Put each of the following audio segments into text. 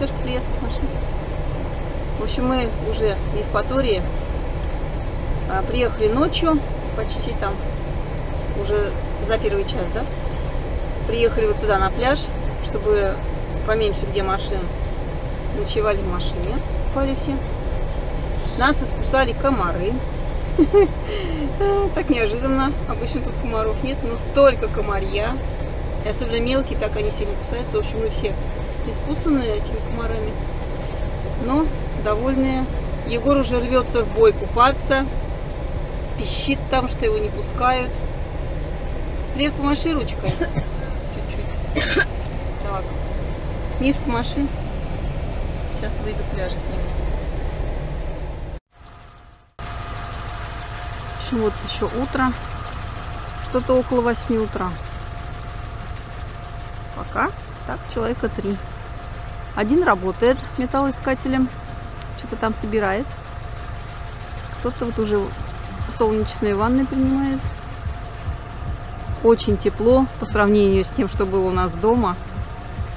Сережка, привет, Маша. В общем, мы уже в Евпатории а, приехали ночью, почти там, уже за первый час, да? Приехали вот сюда на пляж, чтобы поменьше где машин. Ночевали в машине, спали все. Нас искусали комары. Так неожиданно. Обычно тут комаров нет, но столько комарья. И особенно мелкие, так они сильно кусаются. В общем, мы все искусаны этими комарами. Но довольные. Егор уже рвется в бой купаться. Пищит там, что его не пускают. Привет, помаши ручкой. Чуть-чуть. Так. Миш, помаши. Сейчас выйду пляж сниму. Вот еще утро. Что-то около 8 утра. Пока так человека три. Один работает металлоискателем, что-то там собирает. Кто-то вот уже солнечные ванны принимает. Очень тепло по сравнению с тем, что было у нас дома.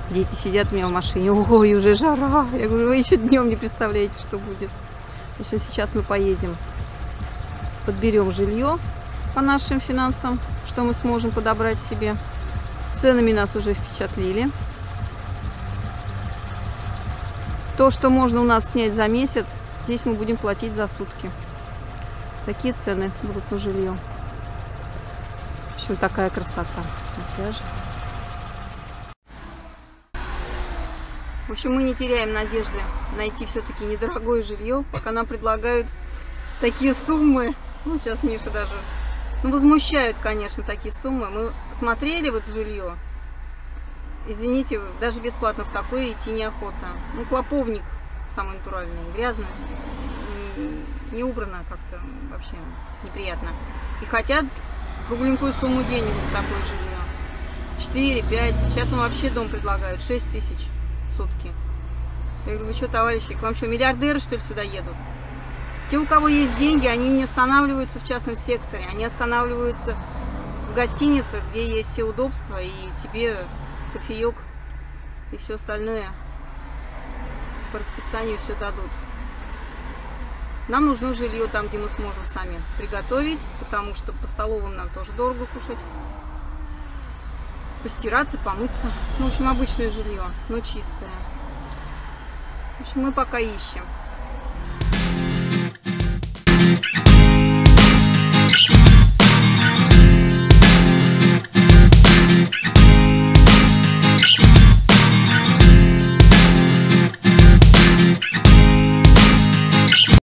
Дети сидят у меня в машине. Ой, уже жара. Я говорю, вы еще днем не представляете, что будет. В общем, сейчас мы поедем, подберем жилье по нашим финансам, что мы сможем подобрать себе. Ценами нас уже впечатлили. То, что можно у нас снять за месяц, здесь мы будем платить за сутки. Такие цены будут на жилье. В общем, такая красота на пляже. В общем, мы не теряем надежды найти все-таки недорогое жилье, пока нам предлагают такие суммы. Ну, сейчас Миша даже... Ну, возмущают, конечно, такие суммы. Мы смотрели вот жилье. Извините, даже бесплатно в такое идти неохота. Ну, клоповник самый натуральный, грязный, не убрано как-то вообще неприятно. И хотят кругленькую сумму денег за такое жилье. 4, 5, сейчас он вообще дом предлагают, 6 тысяч сутки. Я говорю, вы что, товарищи, к вам что, миллиардеры, что ли, сюда едут? Те, у кого есть деньги, они не останавливаются в частном секторе, они останавливаются в гостиницах, где есть все удобства, и тебе кофеек и все остальное по расписанию все дадут. Нам нужно жилье там, где мы сможем сами приготовить, потому что по столовым нам тоже дорого кушать. Постираться, помыться. Ну, в общем, обычное жилье, но чистое. В общем, мы пока ищем.